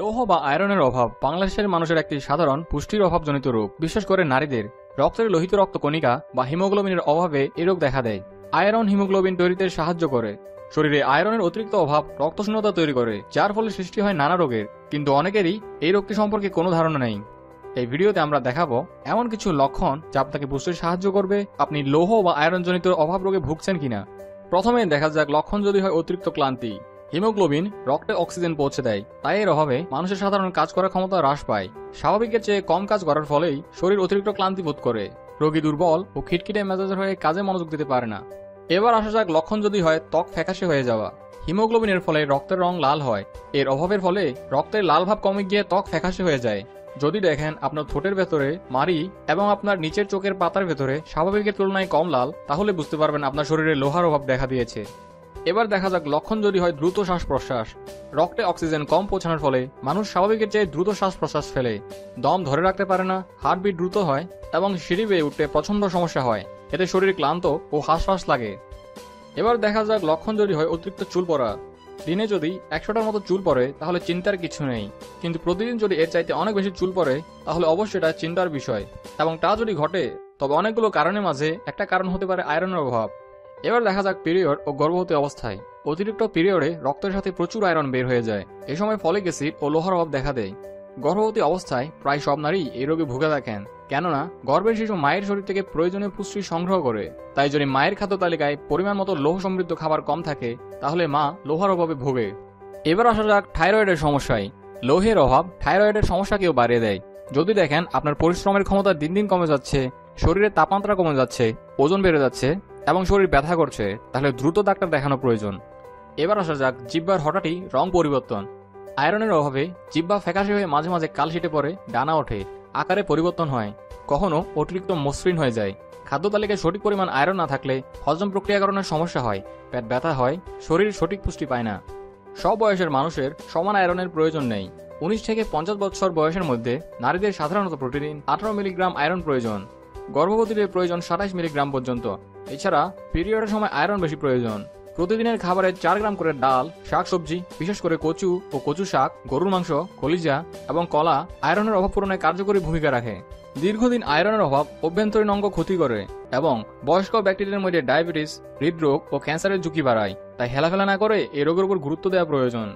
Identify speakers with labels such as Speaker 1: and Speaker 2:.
Speaker 1: লৌহ বা আয়রনের অভাব বাংলাদেশের মানুষের একটি সাধারণ পুষ্টির অভাবজনিত রোগ। বিশেষ করে নারীদের। রক্তের লোহিত রক্ত কণিকা বা হিমোগ্লোবিনের অভাবে এই রোগ দেখা দেয়। আয়রন হিমোগ্লোবিন তৈরিতে সাহায্য করে। শরীরে আয়রনের অতিরিক্ত অভাব রক্তশূন্যতা তৈরি করে, যার ফলে সৃষ্টি হয় নানা রোগের। কিন্তু অনেকেরই এই রোগটি সম্পর্কে কোনো ধারণা নেই। এই ভিডিওতে আমরা দেখাবো এমন কিছু লক্ষণ যা আপনাকে বুঝতে সাহায্য করবে আপনি লৌহ বা আয়রনজনিত অভাব রোগে ভুগছেন কিনা। প্রথমে দেখা যাক লক্ষণ যদি হয় অতিরিক্ত ক্লান্তি। হিমোগ্লোবিন রক্তে অক্সিজেন পৌঁছে দেয়। তাই এর অভাবে মানুষের সাধারণ কাজ করার ক্ষমতা হ্রাস পায়। স্বাভাবিকের চেয়ে কম কাজ করার ফলেই শরীর অতিরিক্ত ক্লান্তি বোধ করে। রোগী দুর্বল ও খিটখিটে মেজাজের হয়ে কাজে মনোযোগ দিতে পারে না। এবার আসা যাক লক্ষণ যদি হয়, ত্বক ফ্যাকাশে হয়ে যাওয়া। হিমোগ্লোবিনের ফলে রক্তের রং লাল হয়। এর অভাবের ফলে রক্তের লাল ভাব কমে গিয়ে ত্বক ফ্যাকাশে হয়ে যায়। যদি দেখেন আপনার ঠোঁটের ভেতরে মারি এবং আপনার নিচের চোখের পাতার ভেতরে স্বাভাবিকের তুলনায় কম লাল, তাহলে বুঝতে পারবেন আপনার শরীরে লোহার অভাব দেখা দিয়েছে। এবার দেখা যাক লক্ষণ যদি হয় দ্রুত শ্বাস প্রশ্বাস রক্তে অক্সিজেন কম পৌঁছানোর ফলে মানুষ স্বাভাবিকের চেয়ে দ্রুত শ্বাস প্রশ্বাস ফেলে। দম ধরে রাখতে পারে না, হার্টবিট দ্রুত হয় এবং সিঁড়ি বেয়ে উঠতে প্রচণ্ড সমস্যা হয়। এতে শরীর ক্লান্ত ও হাঁসফাঁস লাগে। এবার দেখা যাক লক্ষণ যদি হয় অতিরিক্ত চুল পড়া। দিনে যদি একশোটার মতো চুল পড়ে, তাহলে চিন্তার কিছু নেই। কিন্তু প্রতিদিন যদি এর চাইতে অনেক বেশি চুল পড়ে, তাহলে অবশ্যই এটা চিন্তার বিষয়। এবং তা যদি ঘটে, তবে অনেকগুলো কারণের মাঝে একটা কারণ হতে পারে আয়রনের অভাব। এবার দেখা যাক পিরিয়ড ও গর্ভবতী অবস্থায়। অতিরিক্ত পিরিয়ডে রক্তের সাথে প্রচুর আয়রন বের হয়ে যায়। এ সময় ফলিক অ্যাসিড ও লোহার অভাব দেখা দেয়। গর্ভবতী অবস্থায় প্রায় সব নারী এই রোগে ভুগে থাকেন। কেননা, গর্ভের শিশু মায়ের শরীর থেকে প্রয়োজনীয় পুষ্টি সংগ্রহ করে। তাই যদি মায়ের খাদ্য তালিকায় পরিমাণ মতো লৌহ সমৃদ্ধ খাবার কম থাকে, তাহলে মা লোহার অভাবে ভোগে। এবার আসা যাক থাইরয়েডের সমস্যায়। লোহের অভাব থাইরয়েডের সমস্যাকেও বাড়িয়ে দেয়। যদি দেখেন, আপনার পরিশ্রমের ক্ষমতা দিন দিন কমে যাচ্ছে, শরীরের তাপমাত্রা কমে যাচ্ছে, ওজন বেড়ে যাচ্ছে এবং শরীর ব্যথা করছে, তাহলে দ্রুত ডাক্তার দেখানো প্রয়োজন। এবার আসা যাক, জিব্বার হঠাৎই রং পরিবর্তন। আয়রনের অভাবে জিব্বা ফ্যাকাশে হয়ে মাঝে মাঝে কালশিটে পড়ে, ডানা ওঠে, আকারে পরিবর্তন হয়, কখনো অতিরিক্ত মসৃণ হয়ে যায়। খাদ্য তালিকায় সঠিক পরিমাণ আয়রন না থাকলে হজম প্রক্রিয়াকরণের সমস্যা হয়, পেট ব্যথা হয়, শরীর সঠিক পুষ্টি পায় না। সব বয়সের মানুষের সমান আয়রনের প্রয়োজন নেই। উনিশ থেকে পঞ্চাশ বছর বয়সের মধ্যে নারীদের সাধারণত প্রতিদিন আঠারো মিলিগ্রাম আয়রন প্রয়োজন। গর্ভবতীদের প্রয়োজন সাতাশ মিলিগ্রাম পর্যন্ত। এছাড়া পিরিয়ডের সময় আয়রন বেশি প্রয়োজন। প্রতিদিনের খাবারে চার গ্রাম করে ডাল, শাকসবজি, বিশেষ করে কচু ও কচু শাক, গরুর মাংস কলিজা এবং কলা আয়রনের অভাব পূরণে কার্যকরী ভূমিকা রাখে। দীর্ঘদিন আয়রনের অভাব অভ্যন্তরীণ অঙ্গ ক্ষতি করে এবং বয়স্ক ব্যক্তিদের মধ্যে ডায়াবেটিস, হৃদরোগ ও ক্যান্সারের ঝুঁকি বাড়ায়। তাই হেলাফেলা না করে এই রোগের উপর গুরুত্ব দেওয়া প্রয়োজন।